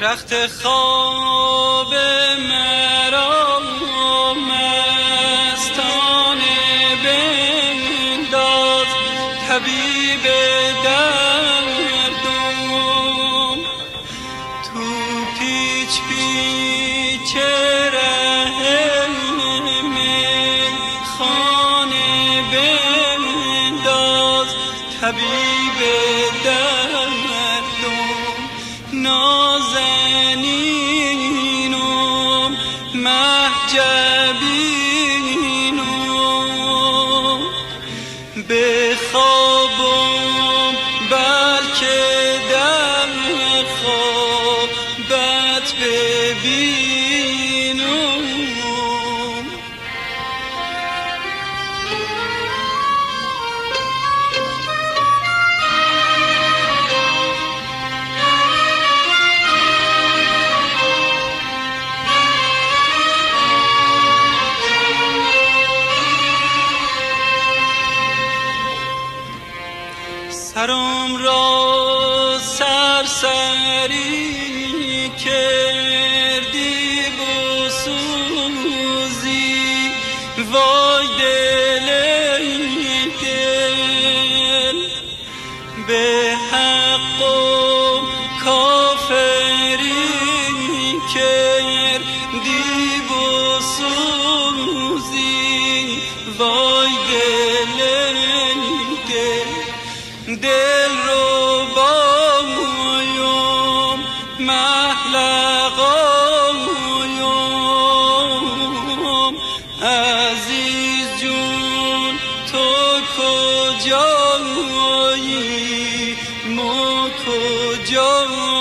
تخت خواب مرا مستانه بنداز طبیب دردم تو پیچ پیچ ره خانه بنداز طبیب دردم نازنینم محجبینم به خوابم بلکه در خوابت ببینم سرم را سرسری کردی و سوزی وای دل دل. به حق و کافری کردی و سوزی وای دل. دل رو با مویم محلقایم عزیز جون تو کجایی ما کجاییم